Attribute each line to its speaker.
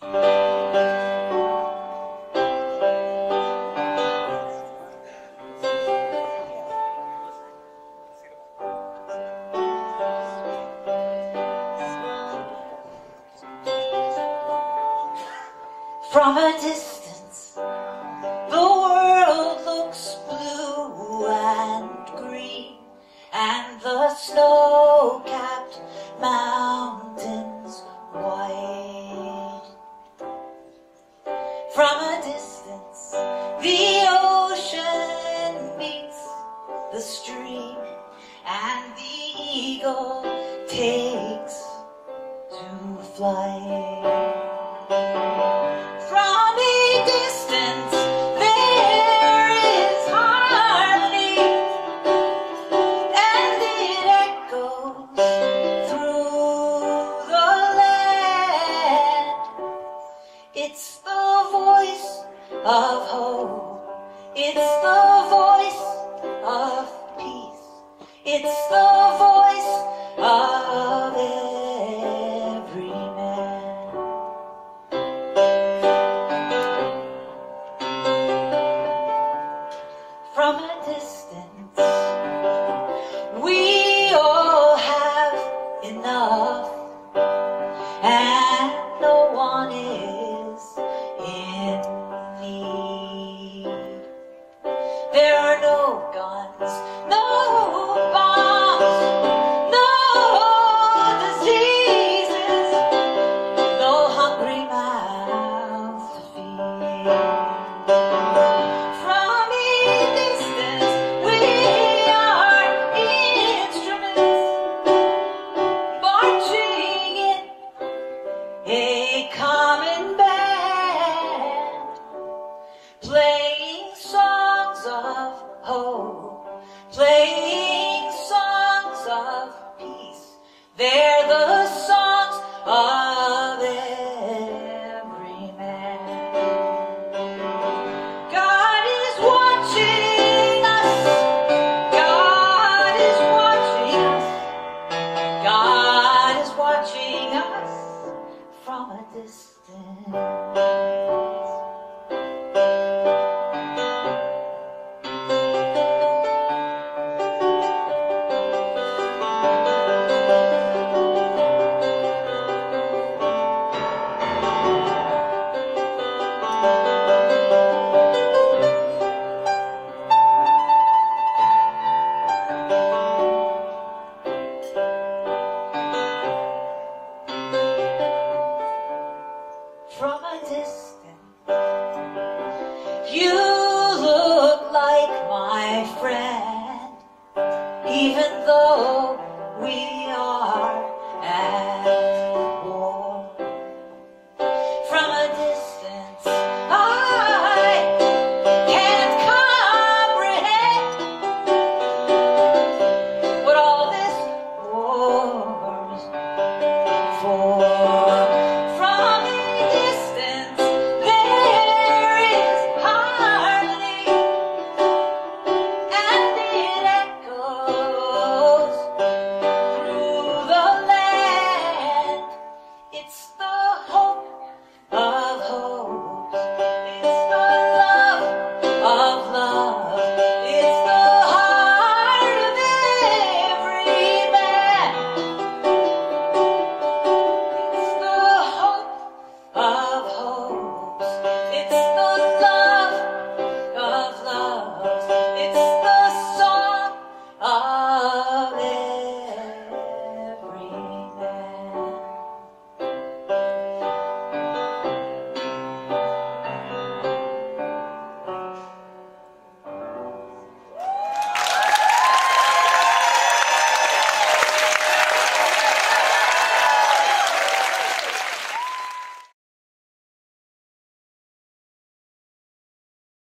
Speaker 1: From a distance, the world looks blue and green, and the snow-capped mountains white. Distance, the ocean meets the stream, and the eagle takes to flight. It's the voice of every man. From a distance, we all have enough, and no one is in need. There are no guns, a common band, playing songs of hope, playing God from a distance. You look like my friend, even though we are at